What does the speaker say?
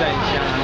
在家